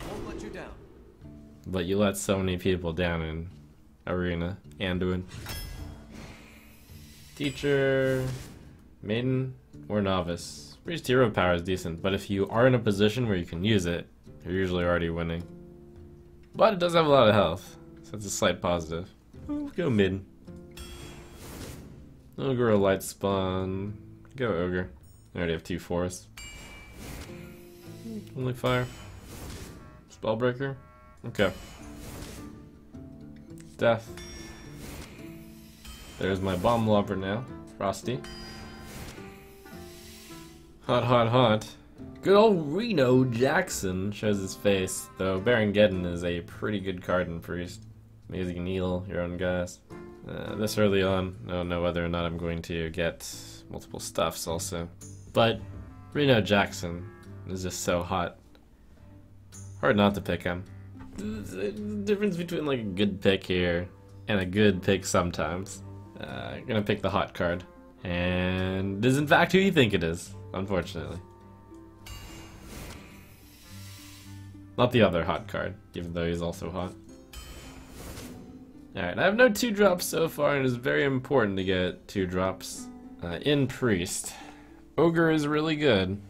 I won't let you down. But you let so many people down in Arena, Anduin. Teacher, Maiden, or Novice. Priest hero power is decent, but if you are in a position where you can use it, you're usually already winning. But it does have a lot of health, so it's a slight positive. Go mid. Ogre light spawn. Go ogre. I already have two forests. Only fire. Spellbreaker. Okay. Death. There's my bomb lobber now. Frosty. Hot, hot, hot. Good old Reno Jackson shows his face, though Baron Geddon is a pretty good card in Priest. Amazing Needle, your own guys. Uh, this early on, I don't know whether or not I'm going to get multiple stuffs also. But Reno Jackson is just so hot. Hard not to pick him. The difference between like a good pick here and a good pick sometimes. Uh, gonna pick the hot card. And is in fact who you think it is, unfortunately. Not the other hot card, even though he's also hot. Alright, I have no two drops so far, and it is very important to get two drops uh, in Priest. Ogre is really good,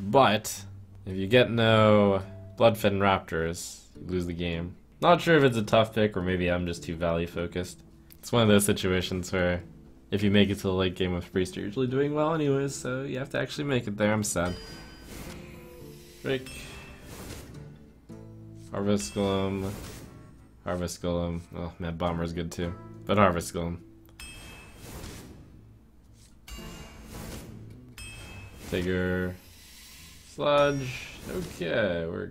but if you get no Bloodfen Raptors, lose the game. Not sure if it's a tough pick, or maybe I'm just too value focused. It's one of those situations where if you make it to the late game with Priest, you're usually doing well anyways, so you have to actually make it there. I'm sad. Break. Harvest Golem. Harvest Golem. Oh, man, Bomber's good too. But Harvest Golem. Figure. Sludge. Okay, we're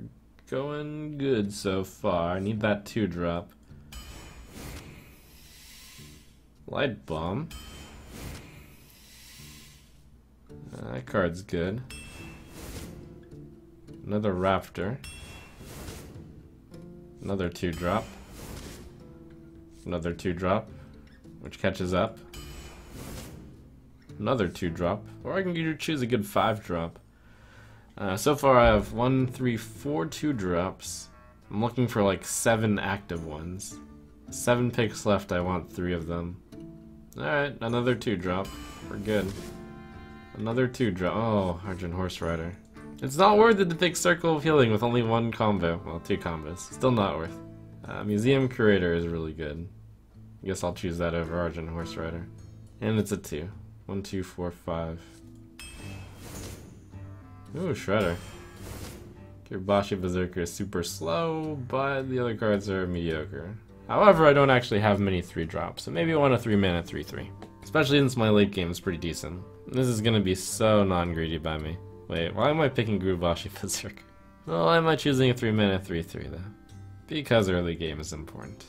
going good so far. I need that 2 drop. Light Bomb. Uh, that card's good. Another Raptor. Another 2 drop. Another 2 drop, which catches up. Another 2 drop. Or I can choose a good 5 drop. Uh, so far I have one, three, four two drops. I'm looking for like seven active ones. Seven picks left, I want three of them. Alright, another two drop. We're good. Another two drop. Oh, Argent Horse Rider. It's not worth it to pick Circle of Healing with only one combo. Well, two combos. Still not worth. Uh, Museum Curator is really good. I guess I'll choose that over Argent Horse Rider. And it's a two. One, two, four, five. Ooh, Shredder. Gurubashi Berserker is super slow, but the other cards are mediocre. However, I don't actually have many 3 drops, so maybe I want a 3 mana 3 3. Especially since my late game is pretty decent. This is gonna be so non greedy by me. Wait, why am I picking Gurubashi Berserker? Well, why am I choosing a 3 mana 3 3 though? Because early game is important.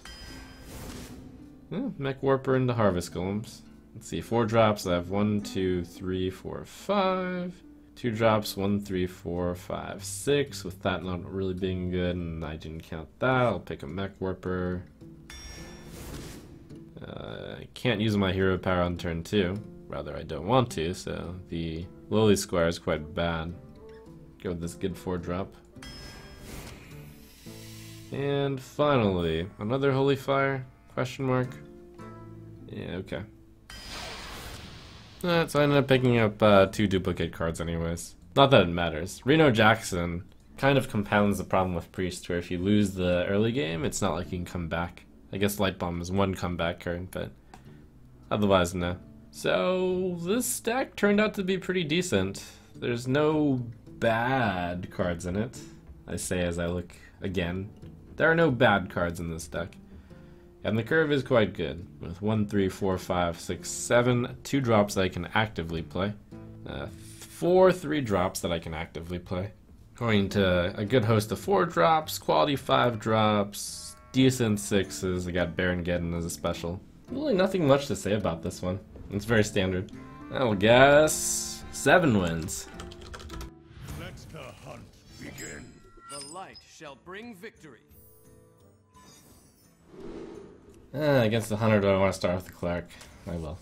Hmm, Mech Warper into Harvest Golems. Let's see, 4 drops. I have one, two, three, four, five. Two drops, one, three, four, five, six. With that not really being good, and I didn't count that, I'll pick a Mech Warper. Uh, I can't use my hero power on turn two. Rather, I don't want to, so the Lowly Squire is quite bad. Go with this good four drop. And finally, another Holy Fire? Question mark? Yeah, okay. Uh, so I ended up picking up uh, two duplicate cards anyways. Not that it matters. Reno Jackson kind of compounds the problem with Priest, where if you lose the early game, it's not like you can come back. I guess Light Bomb is one comeback card, but otherwise, no. So this deck turned out to be pretty decent. There's no bad cards in it, I say as I look again. There are no bad cards in this deck. And the curve is quite good, with 1, 3, 4, 5, 6, 7, 2 drops that I can actively play, uh, 4 3 drops that I can actively play, going to a good host of 4 drops, quality 5 drops, decent 6s, I got Baron Geddon as a special. Really nothing much to say about this one. It's very standard. I'll guess 7 wins. Let the hunt begin. The light shall bring victory. Uh, against the hunter, do I want to start with the cleric? I will.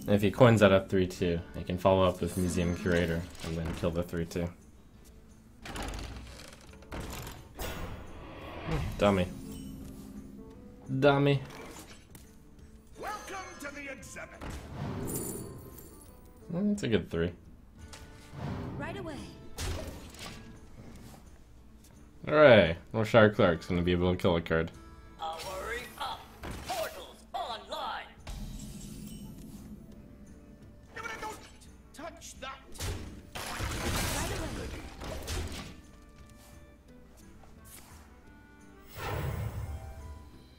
And if he coins out a 3-2, I can follow up with Museum Curator and then kill the 3-2. Dummy. Dummy. Welcome to the exhibit. Mm, It's a good 3. Right away. Alright, well Shar Clark's gonna be able to kill a card. Hurry up! Portals online! No, no, don't touch that. Right away.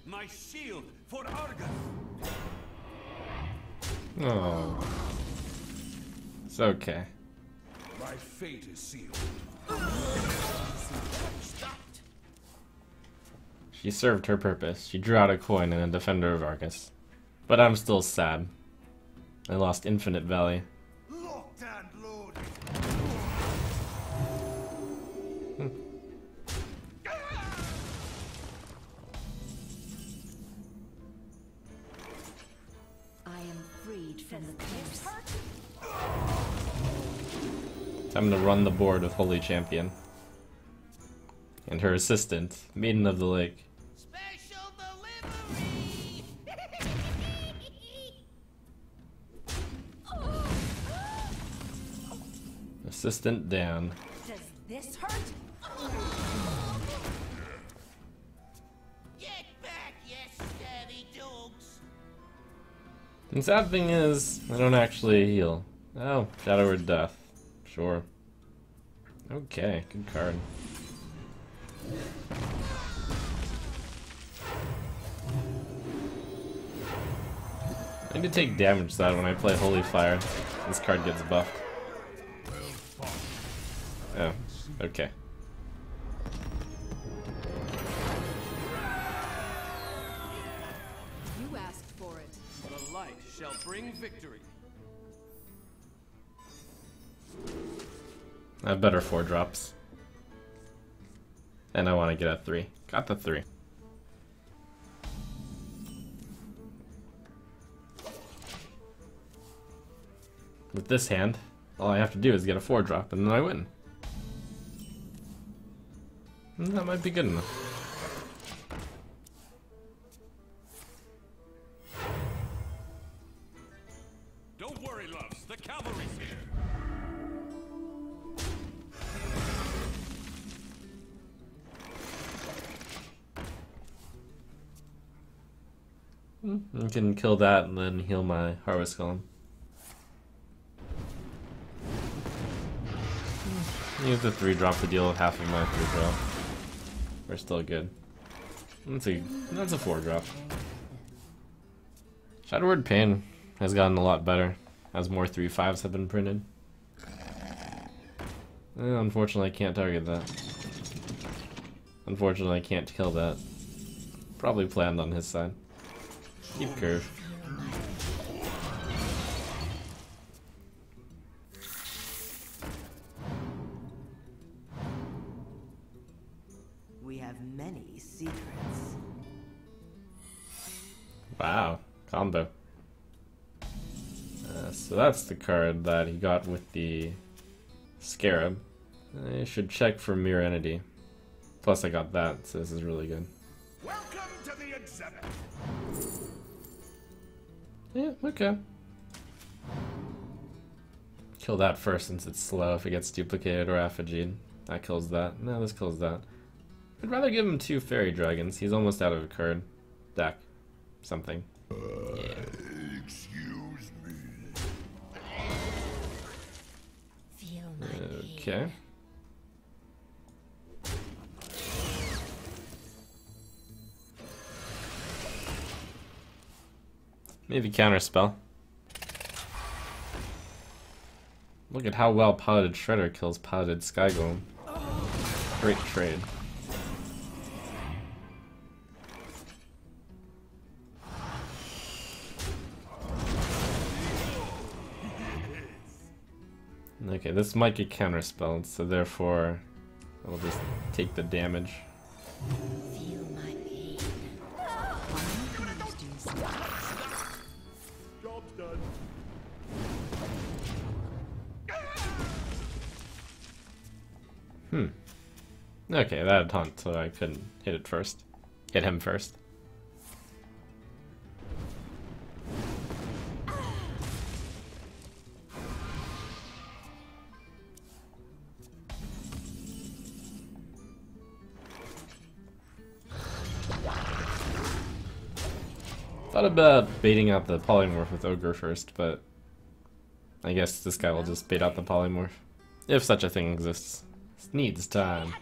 My shield for Argus. Oh. It's okay. My fate is sealed. She served her purpose. She drew out a coin and a defender of Argus. But I'm still sad. I lost Infinite Valley. Locked and loaded. I am freed from the curse. Time to run the board with Holy Champion. And her assistant, Maiden of the Lake. Special delivery! Assistant Dan. Does this hurt? Get back, you scabby dogs! And sad thing is, I don't actually heal. Oh, Shadow Word Death. Sure. Okay, good card. I need to take damage so that when I play Holy Fire, this card gets buffed. Oh, okay. You asked for it. The light shall bring victory. I have better four drops. And I want to get a three. Got the three. With this hand, all I have to do is get a four drop and then I win. And that might be good enough. Don't worry, loves. The cavalry's here. Hmm, I can kill that and then heal my Harvest Golem. Use the three drop to deal half of my three drop. We're still good. Let's see. That's a four drop. Shadow Word Pain has gotten a lot better as more three fives have been printed. Eh, unfortunately, I can't target that. Unfortunately, I can't kill that. Probably planned on his side. Keep curve. We have many secrets. Wow, combo. Uh, so that's the card that he got with the Scarab. I should check for Mirror Entity. Plus I got that, so this is really good. Welcome to the exhibit. Yeah, okay. Kill that first since it's slow if it gets duplicated or effigied. That kills that. No, this kills that. I'd rather give him two fairy dragons. He's almost out of a card. Deck. Something. Yeah. Excuse me. Feel my pain. Okay. Maybe counter spell. Look at how well Piloted Shredder kills Piloted Sky Golem. Great trade. Okay, this might get counterspelled, so therefore I'll just take the damage. Hmm. Okay, that would taunt, so I couldn't hit it first. Hit him first. Thought about baiting out the polymorph with Ogre first, but I guess this guy will just bait out the polymorph. If such a thing exists. This needs time.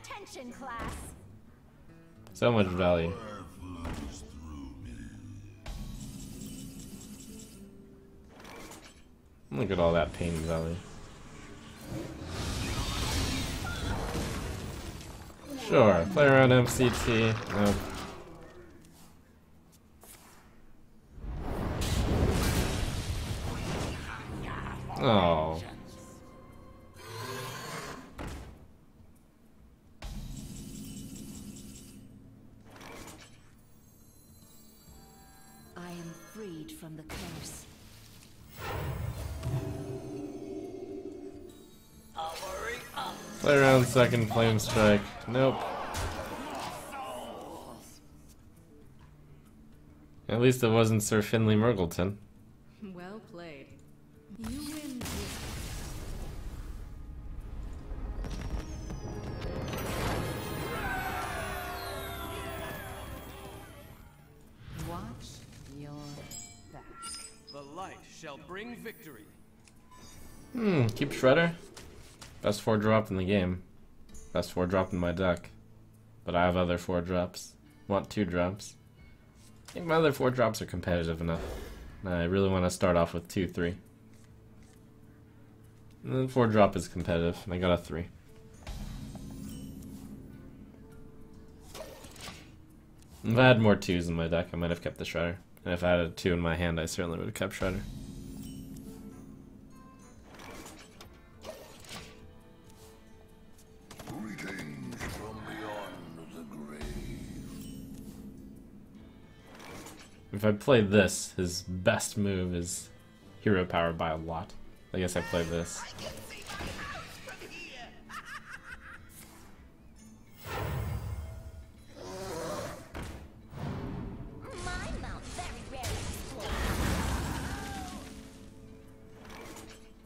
So much value. Look at all that pain value. Sure, play around MCT. Nope. Oh. I am freed from the curse. Play around second flame strike. Nope. At least it wasn't Sir Finley Mrrgglton. 4 drop in the game. Best 4 drop in my deck. But I have other 4 drops. Want 2 drops. I think my other 4 drops are competitive enough. I really want to start off with 2 3. And then 4 drop is competitive, and I got a 3. If I had more 2s in my deck, I might have kept the Shredder. And if I had a 2 in my hand, I certainly would have kept Shredder. If I play this, his best move is hero power by a lot. I guess I play this.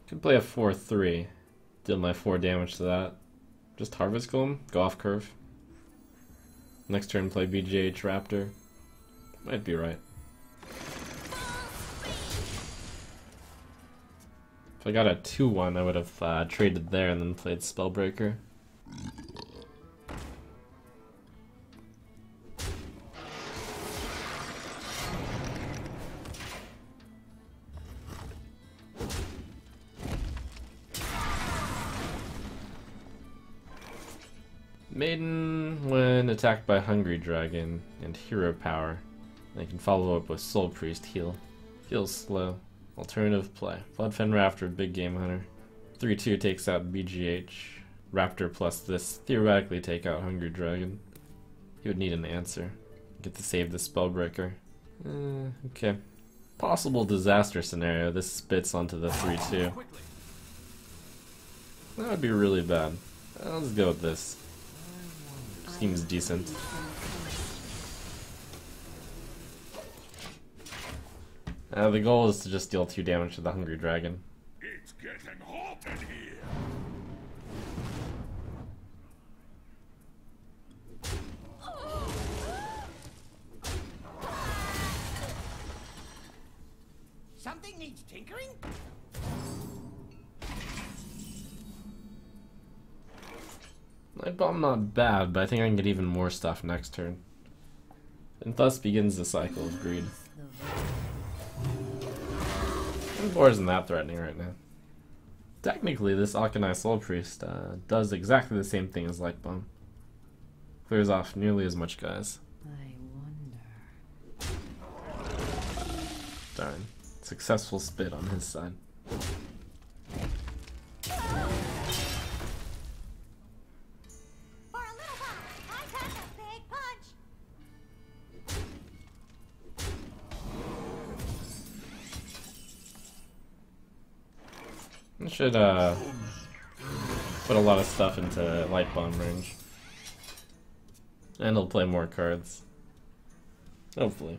Could play a 4-3. Deal my 4 damage to that. Just Harvest Golem, go off curve. Next turn play BGH Raptor. Might be right. If I got a 2-1, I would have uh, traded there and then played Spellbreaker. Maiden, when attacked by Hungry Dragon and Hero Power, they can follow up with Soul Priest heal. Feels slow. Alternative play. Bloodfen Raptor, Big Game Hunter. 3-2 takes out BGH. Raptor plus this theoretically take out Hungry Dragon. He would need an answer. Get to save the Spellbreaker. Uh, okay. Possible disaster scenario. This spits onto the 3-2. That would be really bad. Let's go with this. Seems decent. Uh, the goal is to just deal 2 damage to the Hungry Dragon. It's getting hot in here. Something needs tinkering? Light Bomb not bad, but I think I can get even more stuff next turn. And thus begins the cycle of greed. And boar isn't that threatening right now. Technically, this Auchenai Soul Priest uh, does exactly the same thing as Light Bomb. Clears off nearly as much guys. I wonder. Darn. Successful spit on his side. Should, uh... put a lot of stuff into light bomb range. And he'll play more cards. Hopefully.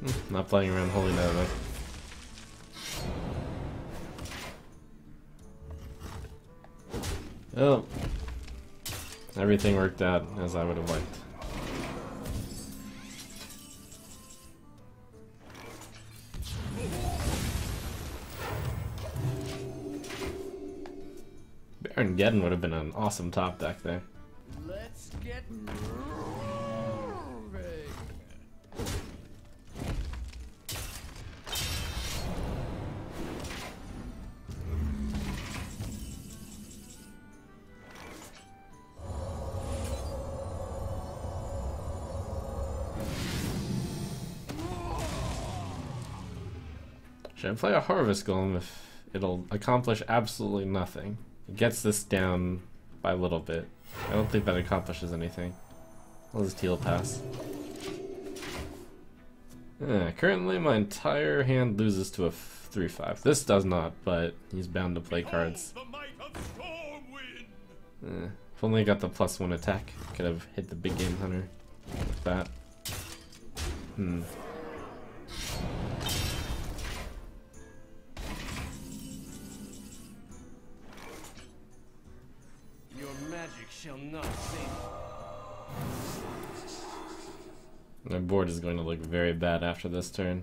Hmm, Not playing around Holy Nova. Oh. Everything worked out as I would have liked. Baron Geddon would have been an awesome top deck there. Let's get Should I play a Harvest Golem if it'll accomplish absolutely nothing? It gets this down by a little bit. I don't think that accomplishes anything. I'll just heal pass. Yeah, currently my entire hand loses to a 3-5. This does not, but he's bound to play cards. The might of Stormwind! Eh, if only I got the plus one attack, could have hit the big game hunter with that. Hmm. My board is going to look very bad after this turn.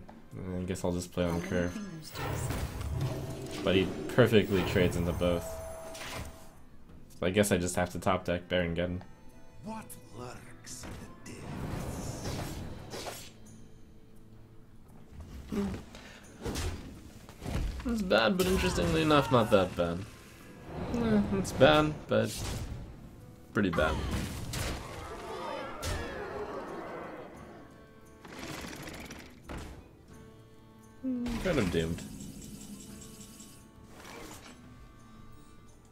I guess I'll just play on curve. fingers do you see? But he perfectly trades into both. So I guess I just have to top deck Baron Geddon. What lurks in the depths? It's bad, but interestingly enough, not that bad. Eh, it's bad, but pretty bad. Kind of doomed.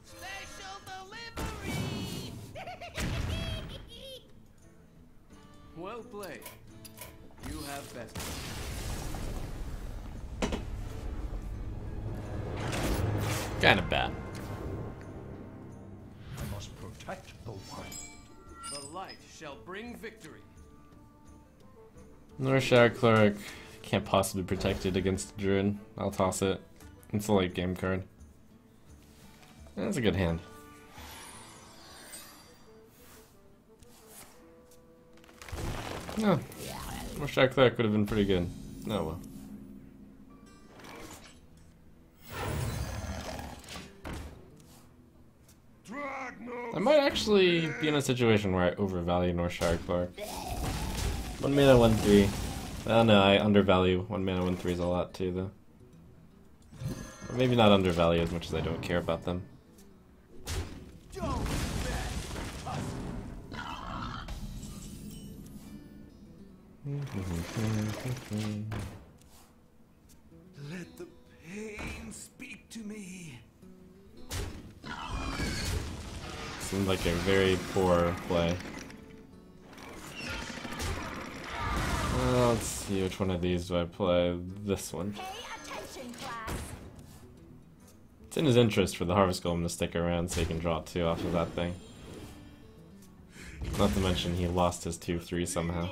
Special delivery! Well played. You have best. Kind of bad. I must protect the one. The light shall bring victory. Northshire Cleric can't possibly protect it against the Druid. I'll toss it. It's a late game card. That's a good hand. No. Northshire Cleric would have been pretty good. Oh well. I might actually be in a situation where I overvalue North Northshire Cleric. One mana, one three. Oh no, I undervalue one mana, one threes a lot too, though. Or maybe not undervalue as much as I don't care about them. Let the pain speak to me. Seems like a very poor play. Uh, let's see, which one of these do I play? This one. Pay attention, class. It's in his interest for the Harvest Golem to stick around so he can draw two off of that thing. Not to mention he lost his 2-3 somehow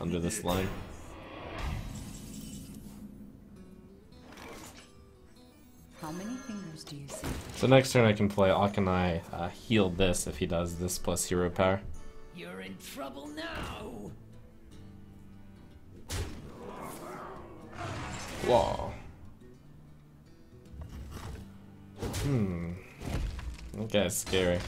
under this line. How many fingers do you see? So next turn I can play Auchenai uh, heal this if he does this plus hero power. You're in trouble now! Whoa. Hmm. Guy's scary.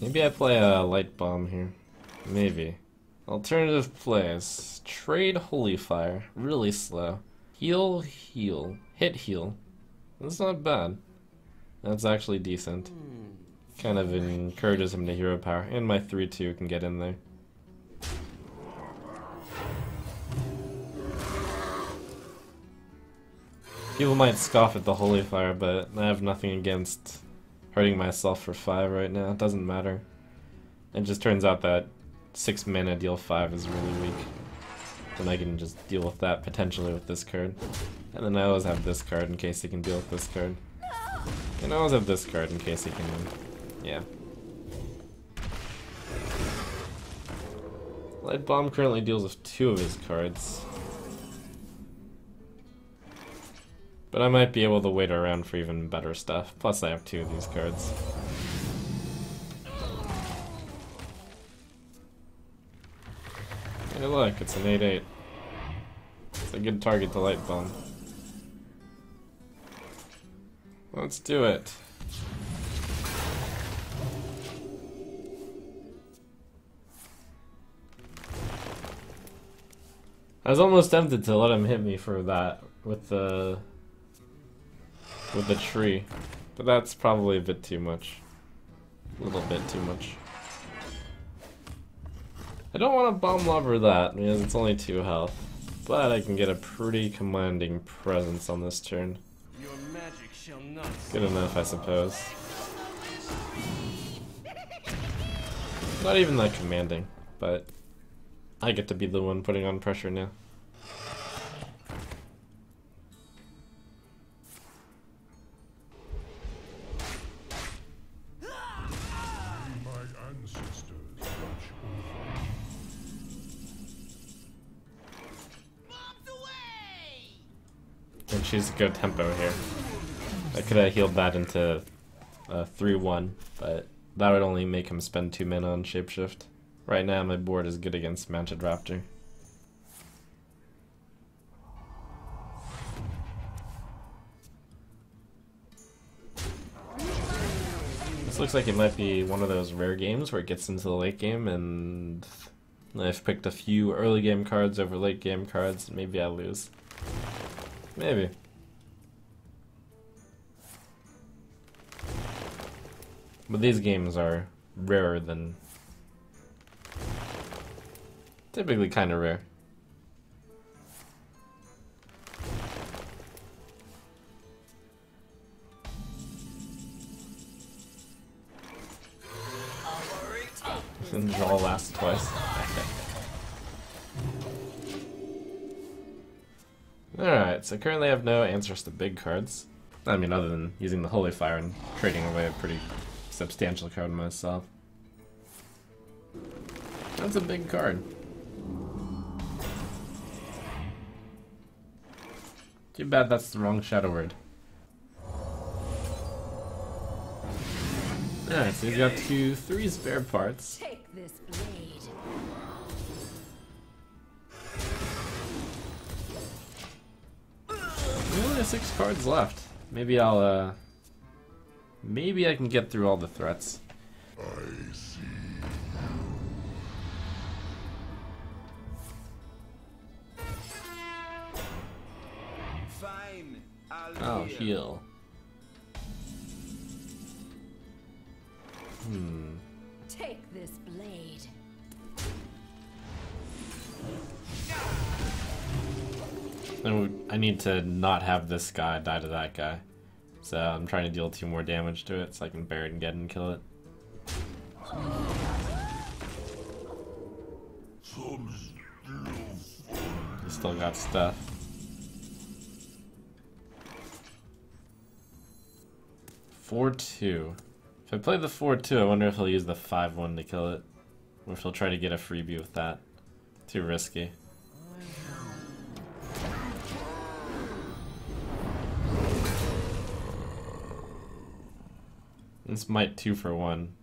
Maybe I play a light bomb here. Maybe. Alternative plays. Trade Holy Fire. Really slow. Heal, heal. Hit heal. That's not bad. That's actually decent. Kind of encourages him to hero power. And my 3-2 can get in there. People might scoff at the Holy Fire, but I have nothing against hurting myself for 5 right now. It doesn't matter. It just turns out that 6 mana deal 5 is really weak. And I can just deal with that potentially with this card. And then I always have this card in case he can deal with this card. And I always have this card in case he can... Yeah. Light Bomb currently deals with two of his cards. But I might be able to wait around for even better stuff. Plus I have two of these cards. Hey look, it's an 8-8. It's a good target to Light Bomb. Let's do it. I was almost tempted to let him hit me for that with the with the tree, but that's probably a bit too much. A little bit too much. I don't want to bomb lobber that because it's only two health, but I can get a pretty commanding presence on this turn. Your magic shall not Good enough, I suppose. Not even that commanding, but I get to be the one putting on pressure now. Go tempo here. I could have healed that into uh, a 3-1, but that would only make him spend 2 mana on Shapeshift. Right now my board is good against Mounted Raptor. This looks like it might be one of those rare games where it gets into the late game and I've picked a few early game cards over late game cards maybe I lose. Maybe. But these games are rarer than typically kind of rare. All lasts twice. Alright, so currently I have no answers to big cards. I mean, other than using the Holy Fire and trading away a pretty substantial card myself. That's a big card. Too bad that's the wrong shadow word. Alright, so he's got two, three spare parts. Take this blade. We only have six cards left. Maybe I'll, uh... Maybe I can get through all the threats. I see. Fine, I'll Oh, heal. Hmm. Take this blade. And I need to not have this guy die to that guy. So I'm trying to deal two more damage to it so I can bear it and get it and kill it. Still got stuff. Four two. If I play the four two, I wonder if he'll use the five one to kill it, or if he'll try to get a freebie with that. Too risky. This might two for one.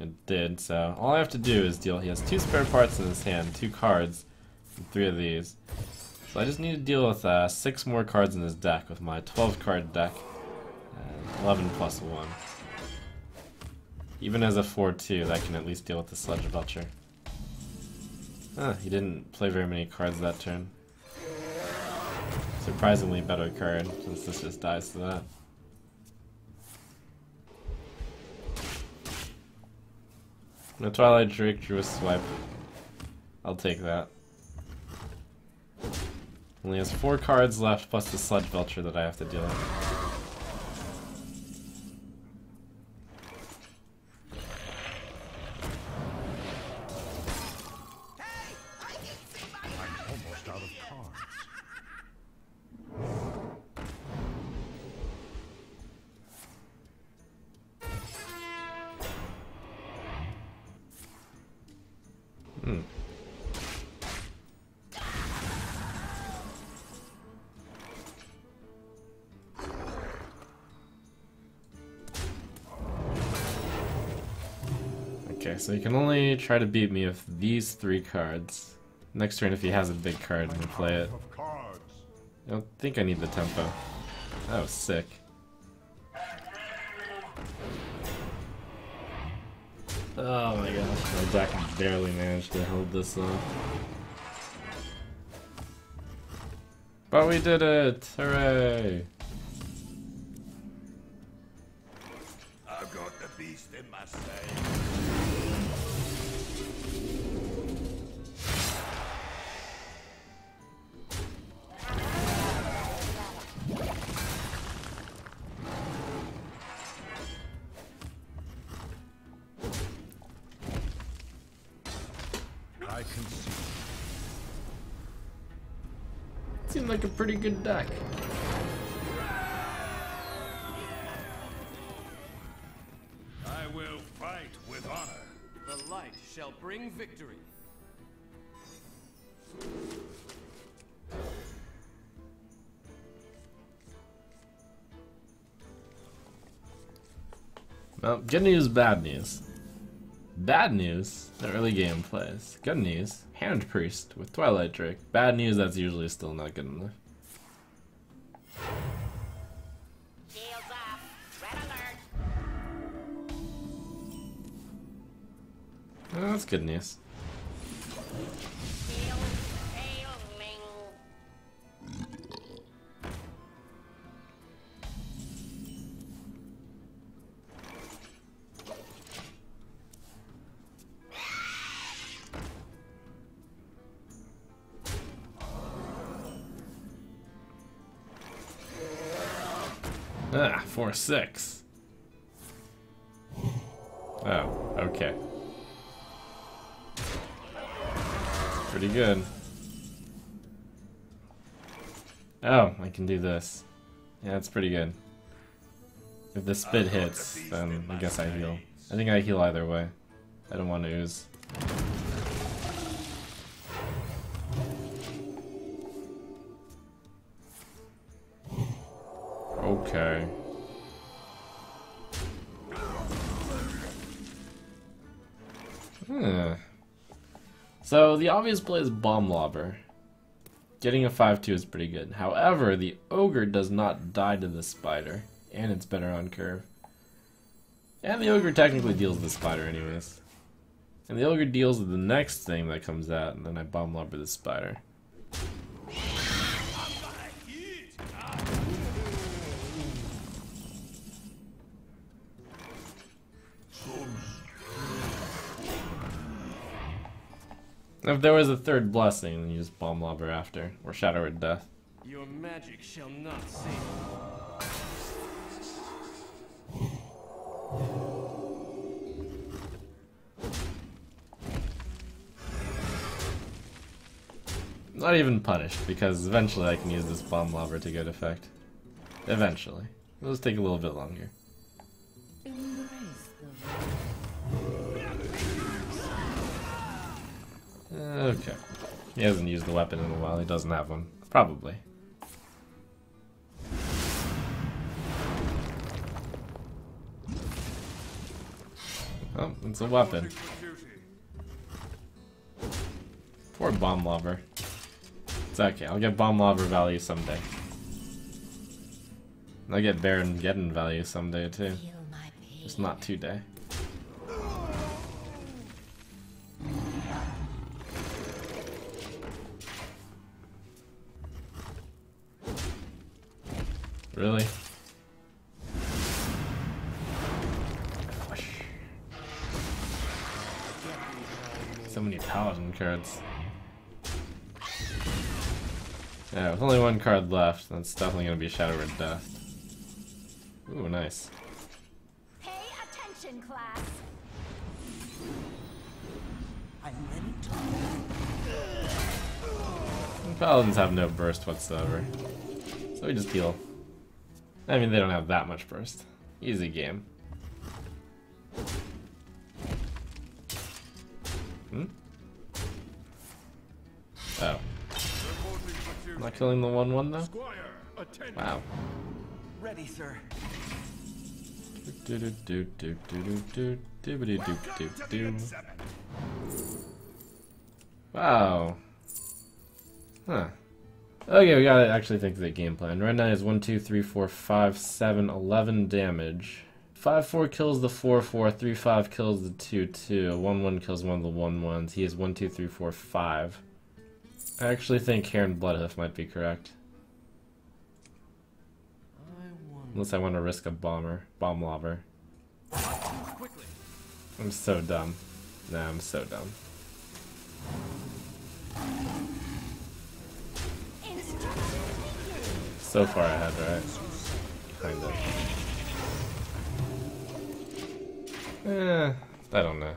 It did, so all I have to do is deal. He has two spare parts in his hand, two cards, and three of these. So I just need to deal with uh, six more cards in his deck with my 12 card deck. And 11 plus 1. Even as a 4-2, that can at least deal with the Sludge Belcher. Huh, he didn't play very many cards that turn. Surprisingly better card, since this just dies to that. The Twilight Drake drew a swipe. I'll take that. Only has four cards left plus the Sludge Belcher that I have to deal with. So he can only try to beat me with these three cards. Next turn, if he has a big card, I'm gonna play it. I don't think I need the tempo. That was sick. Oh my gosh, my deck barely managed to hold this up. But we did it! Hooray! I've got the beast in my sight. Pretty good deck. I will fight with honor. The light shall bring victory. Well, good news, bad news. Bad news, the early game plays. Good news, Hand Priest with Twilight Drake. Bad news, that's usually still not good enough. Oh, that's good news. Ah, 4 6. Oh, okay. Pretty good. Oh, I can do this. Yeah, that's pretty good. If the spit hits, then I guess I heal. I think I heal either way. I don't want to ooze. Okay. The obvious play is Bomb Lobber. Getting a 5-2 is pretty good. However, the Ogre does not die to the Spider, and it's better on curve. And the Ogre technically deals with the Spider anyways. And the Ogre deals with the next thing that comes out, and then I Bomb Lobber the Spider. If there was a third blessing, then you just Bomb Lobber after, or Shadow Word Death. Your magic shall not save you. Not even punished, because eventually I can use this bomb lobber to good effect. Eventually. It'll just take a little bit longer. Uh, okay. He hasn't used the weapon in a while. He doesn't have one. Probably. Oh, it's a weapon. Poor bomb Lobber. It's okay. I'll get bomb Lobber value someday. I'll get Baron Geddon value someday too. feel. Just not today. Cards. Yeah, with only one card left, that's definitely gonna be Shadow Word Death. Ooh, nice. Pay attention, class. I'm ready to Paladins have no burst whatsoever. So we just heal. I mean, they don't have that much burst. Easy game. Hmm? Oh. Am I killing the 1-1 though? Squire. Wow. Ready, sir. Do do do do do do do do do do do do. Wow. Huh. Okay, we gotta actually think of the game plan. Right now is 1, 2, 3, 4, 5, 7, 11 damage. 5 4 kills the 4 4, 3 5 kills the 2 2, 1 1 kills one of the 1 1s. He has 1, 2, 3, 4, 5. I actually think Cairne Bloodhoof might be correct. Unless I want to risk a bomber. Bomb. Quickly. I'm so dumb. Nah, I'm so dumb. So far ahead, right? Kind of. Eh, I don't know.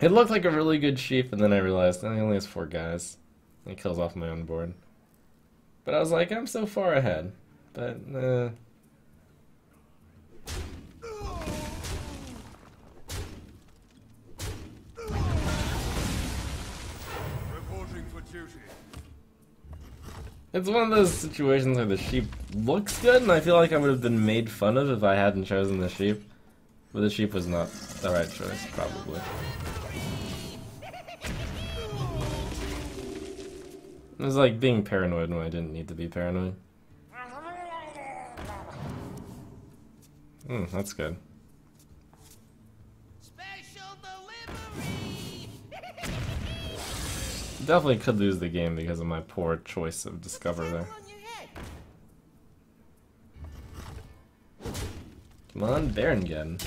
It looked like a really good sheep, and then I realized oh, he only has four guys. He kills off my own board. But I was like, I'm so far ahead. But, uh... Reporting for duty. It's one of those situations where the sheep looks good, and I feel like I would have been made fun of if I hadn't chosen the sheep. But the sheep was not the right choice, probably. It was like being paranoid when I didn't need to be paranoid. Hmm, that's good. Special delivery! Definitely could lose the game because of my poor choice of Discover there. On your head. Come on, Baron Geddon.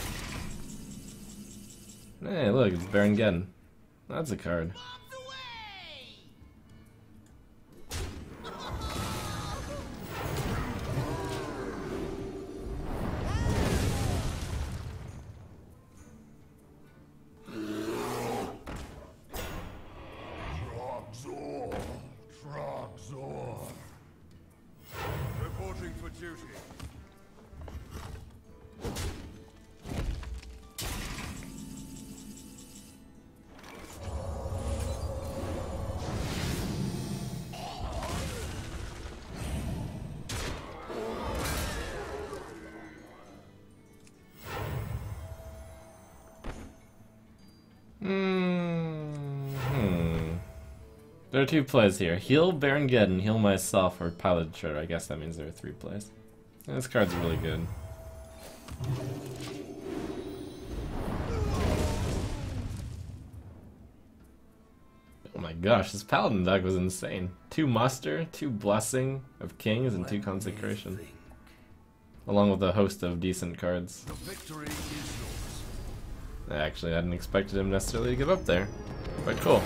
Hey, look, it's Baron Geddon. That's a card. There are two plays here. Heal Baron Geddon, heal myself, or Pilot Shredder. I guess that means there are three plays. This card's really good. Oh my gosh, this Paladin deck was insane. Two Muster, two Blessing of Kings, and two Consecration. Along with a host of decent cards. The victory is yours. I actually hadn't expected him necessarily to give up there. But cool.